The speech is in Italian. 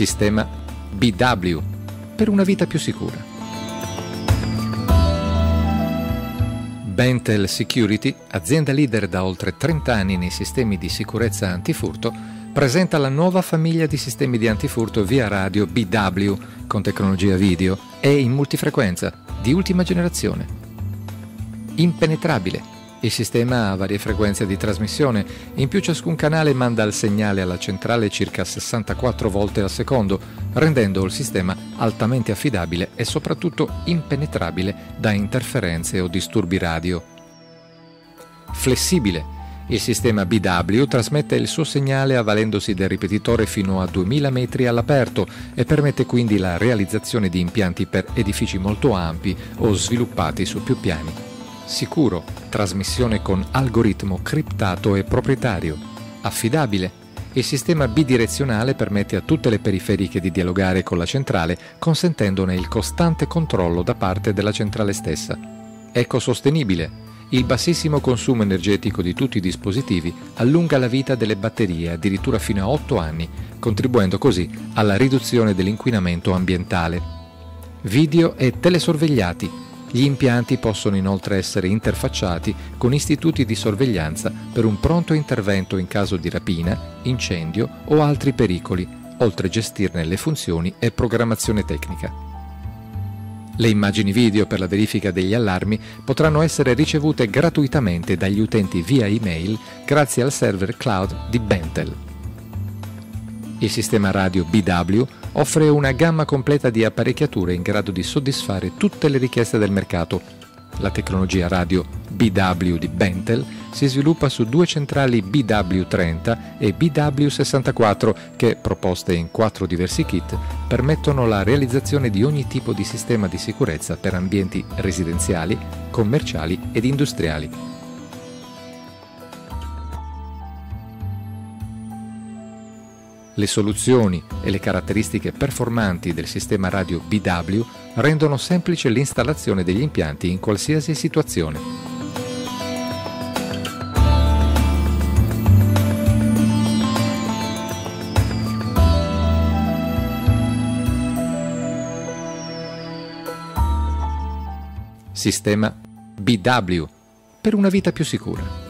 Sistema BW per una vita più sicura. Bentel Security, azienda leader da oltre 30 anni nei sistemi di sicurezza antifurto, presenta la nuova famiglia di sistemi di antifurto via radio BW con tecnologia video e in multifrequenza di ultima generazione. Impenetrabile il sistema ha varie frequenze di trasmissione, in più ciascun canale manda il segnale alla centrale circa 64 volte al secondo, rendendo il sistema altamente affidabile e soprattutto impenetrabile da interferenze o disturbi radio. Flessibile. Il sistema BW trasmette il suo segnale avvalendosi del ripetitore fino a 2000 metri all'aperto e permette quindi la realizzazione di impianti per edifici molto ampi o sviluppati su più piani sicuro, trasmissione con algoritmo criptato e proprietario, affidabile. Il sistema bidirezionale permette a tutte le periferiche di dialogare con la centrale, consentendone il costante controllo da parte della centrale stessa. Ecosostenibile. Il bassissimo consumo energetico di tutti i dispositivi allunga la vita delle batterie addirittura fino a 8 anni, contribuendo così alla riduzione dell'inquinamento ambientale. Video e telesorvegliati gli impianti possono inoltre essere interfacciati con istituti di sorveglianza per un pronto intervento in caso di rapina, incendio o altri pericoli, oltre a gestirne le funzioni e programmazione tecnica. Le immagini video per la verifica degli allarmi potranno essere ricevute gratuitamente dagli utenti via email grazie al server cloud di Bentel. Il sistema radio BW offre una gamma completa di apparecchiature in grado di soddisfare tutte le richieste del mercato. La tecnologia radio BW di Bentel si sviluppa su due centrali BW30 e BW64 che, proposte in quattro diversi kit, permettono la realizzazione di ogni tipo di sistema di sicurezza per ambienti residenziali, commerciali ed industriali. Le soluzioni e le caratteristiche performanti del sistema radio BW rendono semplice l'installazione degli impianti in qualsiasi situazione. Sistema BW per una vita più sicura.